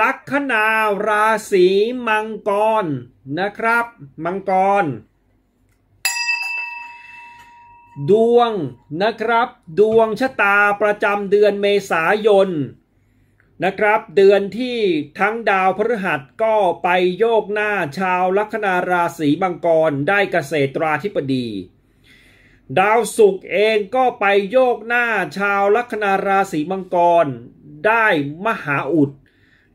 ลัคนาราศีมังกรนะครับ มังกร ดวงนะครับ ดวงชะตาประจำเดือนเมษายนนะครับ เดือนที่ทั้งดาวพฤหัสก็ไปโยกหน้าชาวลัคนาราศีมังกรได้เกษตราธิปดี ดาวศุกร์เองก็ไปโยกหน้าชาวลัคนาราศีมังกรได้มหาอุด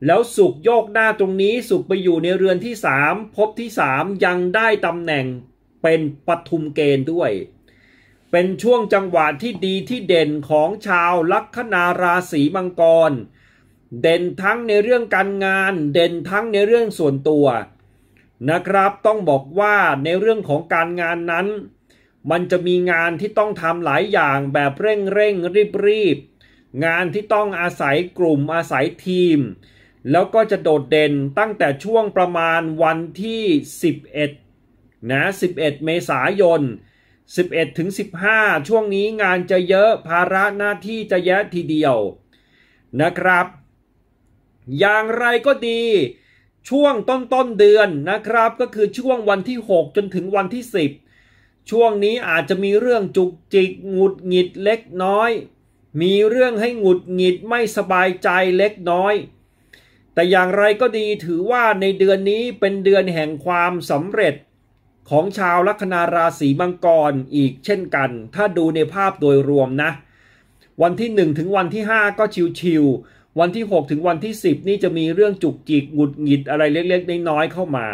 แล้วสุกโยกหน้าตรงนี้สุกไปอยู่ในเรือนที่สามพบที่สามยังได้ตำแหน่งเป็นปทุมเกณฑ์ด้วย เป็นช่วงจังหวะที่ดีที่เด่นของชาวลัคนาราศีมังกร เด่นทั้งในเรื่องการงาน เด่นทั้งในเรื่องส่วนตัว นะครับต้องบอกว่าในเรื่องของการงานนั้น มันจะมีงานที่ต้องทำหลายอย่างแบบเร่งเร่งรีบรีบงานที่ต้องอาศัยกลุ่มอาศัยทีม แล้วก็จะโดดเด่นตั้งแต่ช่วงประมาณวันที่ 11 นะ 11 เมษายน 11 ถึง 15 ช่วงนี้งานจะเยอะภาระหน้าที่จะแยะทีเดียวนะครับ อย่างไรก็ดี ช่วงต้นต้นเดือนนะครับ ก็คือช่วงวันที่ 6 จนถึงวันที่ 10 ช่วงนี้อาจจะมีเรื่องจุกจิกหงุดหงิดเล็กน้อย มีเรื่องให้หงุดหงิดไม่สบายใจเล็กน้อย แต่อย่างไรก็ดีถือว่าในเดือนนี้เป็นเดือนแห่งความสำเร็จของชาวลัคนาราศีมังกรอีกเช่นกัน ถ้าดูในภาพโดยรวมนะ วันที่ 1 ถึงวันที่ 5 ก็ชิวๆวันที่ 6 ถึงวันที่ 10 นี่จะมีเรื่องจุกจิกหงุดหงิดอะไรเล็กๆน้อยๆเข้ามา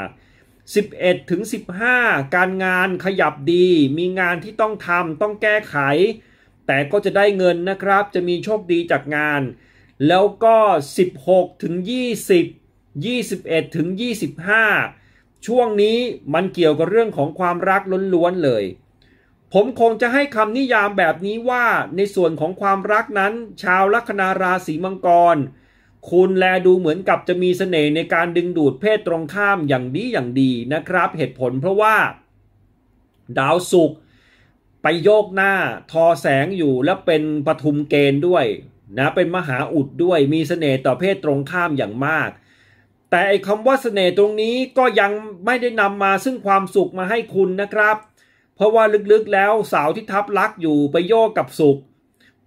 11 ถึง 15 การงานขยับดี มีงานที่ต้องทำต้องแก้ไข แต่ก็จะได้เงินนะครับ จะมีโชคดีจากงาน แล้วก็ 16 ถึง 20 21 ถึง 25 ช่วงนี้มันเกี่ยวกับเรื่องของความรักล้วนๆเลย ผมคงจะให้คำนิยามแบบนี้ว่าในส่วนของความรักนั้น ชาวลัคนาราศีมังกร คุณแลดูเหมือนกับจะมีเสน่ห์ในการดึงดูดเพศตรงข้ามอย่างดีอย่างดีนะครับ เหตุผลเพราะว่า ดาวศุกร์ไปโยกหน้าทอแสงอยู่แล้วเป็นปทุมเกณฑ์ด้วย นะเป็นมหาอุดด้วยมีเสน่ห์ต่อเพศตรงข้ามอย่างมาก แต่ไอ้คำว่าเสน่ห์ตรงนี้ก็ยังไม่ได้นำมาซึ่งความสุขมาให้คุณนะครับ เพราะว่าลึกๆแล้วสาวที่ทับลักอยู่ไปโยกกับสุข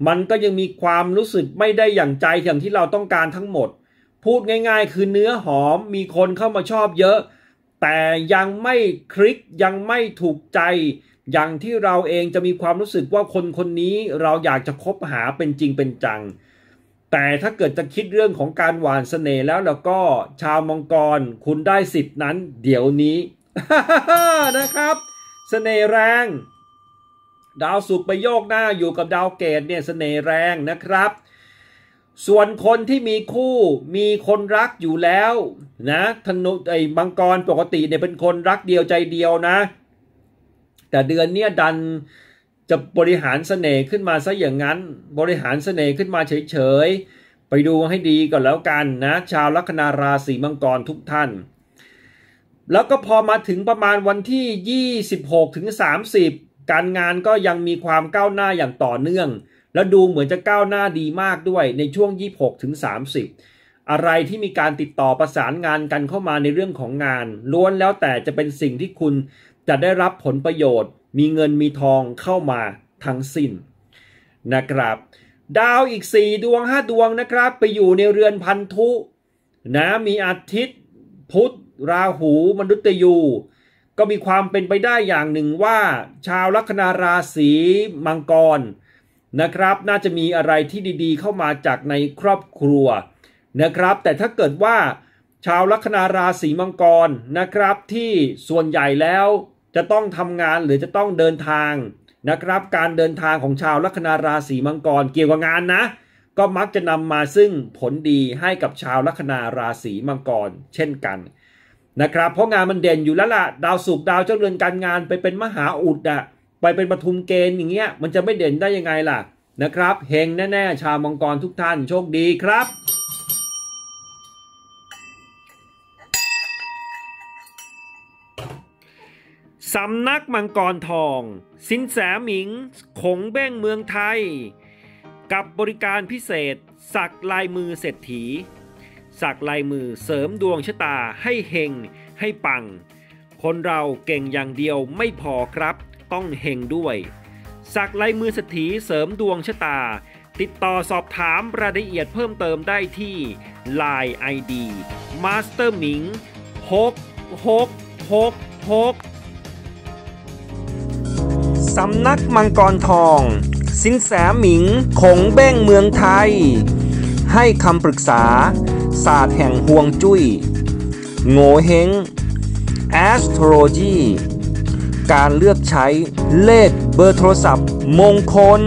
มันก็ยังมีความรู้สึกไม่ได้อย่างใจอย่างที่เราต้องการทั้งหมด พูดง่ายๆ คือเนื้อหอมมีคนเข้ามาชอบเยอะ แต่ยังไม่คลิกยังไม่ถูกใจ อย่างที่เราเองจะมีความรู้สึกว่าคนคนนี้เราอยากจะคบหาเป็นจริงเป็นจัง แต่ถ้าเกิดจะคิดเรื่องของการหวานเสน่ห์แล้วแล้วก็ชาวมังกรคุณได้สิทธินั้น เดี๋ยวนี้นะครับสเสน่ห์แรง ดาวสุกไปโยกหน้าอยู่กับดาวเกตเนี่ยสเสน่ห์แรงนะครับ ส่วนคนที่มีคู่มีคนรักอยู่แล้วนะธนุไอ้มังกรปกติเนี่ยเป็นคนรักเดียวใจเดียวนะ แต่เดือนนี้ดันจะบริหารเสน่ห์ขึ้นมาซะอย่างนั้น บริหารเสน่ห์ขึ้นมาเฉยๆ ไปดูให้ดีก่อนแล้วกันนะ ชาวลัคนาราศีมังกรทุกท่าน แล้วก็พอมาถึงประมาณวันที่ 26ถึง30 การงานก็ยังมีความก้าวหน้าอย่างต่อเนื่อง แล้วดูเหมือนจะก้าวหน้าดีมากด้วยในช่วง 26ถึง30 อะไรที่มีการติดต่อประสานงานกันเข้ามาในเรื่องของงานล้วนแล้วแต่จะเป็นสิ่งที่คุณ จะได้รับผลประโยชน์ มีเงินมีทองเข้ามาทั้งสิ้นนะครับ ดาวอีก 4 ดวง 5 ดวงนะครับ ไปอยู่ในเรือนพันธุนะมีอาทิตย์ พุธราหูมนุษย์ยู ก็มีความเป็นไปได้อย่างหนึ่งว่า ชาวลัคนาราศีมังกรนะครับ น่าจะมีอะไรที่ดีๆ เข้ามาจากในครอบครัวนะครับ แต่ถ้าเกิดว่าชาวลัคนาราศีมังกรนะครับที่ส่วนใหญ่แล้ว จะต้องทำงานหรือจะต้องเดินทางนะครับ การเดินทางของชาวลัคนาราศีมังกรเกี่ยวกับงานนะ ก็มักจะนำมาซึ่งผลดีให้กับชาวลัคนาราศีมังกร เช่นกันนะครับเพราะงานมันเด่นอยู่แล้วล่ะดาวศุกดาวเจ้าเรือนการงานไปเป็นมหาอุดอะไปเป็นปทุมเกณฑ์อย่างเงี้ยมันจะไม่เด่นได้ยังไงล่ะนะครับเฮงแน่ๆ ชาวมังกรทุกท่านโชคดีครับ สำนักมังกรทอง สินแสหมิงขงเบ้งเมืองไทย กับบริการพิเศษ สักลายมือเศรษฐี สักลายมือเสริมดวงชะตาให้เฮงให้ปัง คนเราเก่งอย่างเดียวไม่พอครับ ต้องเฮงด้วย สักลายมือสถีเสริมดวงชะตา ติดต่อสอบถามรายละเอียดเพิ่มเติมได้ที่ Line ID Master หมิง6 6 6 6 สำนักมังกรทอง สินแสหมิงคงเบ้งเมืองไทย ให้คำปรึกษา ศาสตร์แห่งห่วงจุย้ยโงเฮง Astrology การเลือกใช้เลขเบอร์โทรศัพท์มงคล